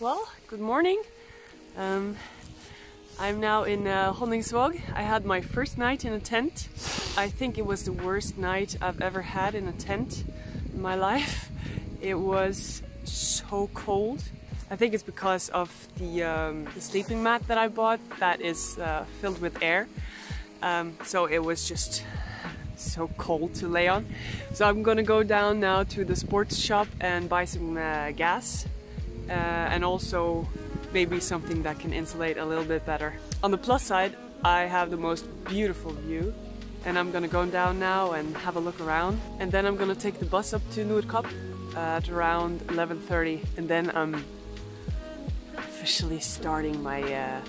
Well, good morning. Um, I'm now in uh. I had my first night in a tent. I think it was the worst night I've ever had in a tent in my life. It was so cold. I think it's because of the, um, the sleeping mat that I bought that is uh, filled with air. Um, so it was just so cold to lay on. So I'm gonna go down now to the sports shop and buy some uh, gas uh, and also maybe something that can insulate a little bit better. On the plus side, I have the most beautiful view. And I'm gonna go down now and have a look around. And then I'm gonna take the bus up to Nordkapp at around 11.30 and then I'm officially starting my uh,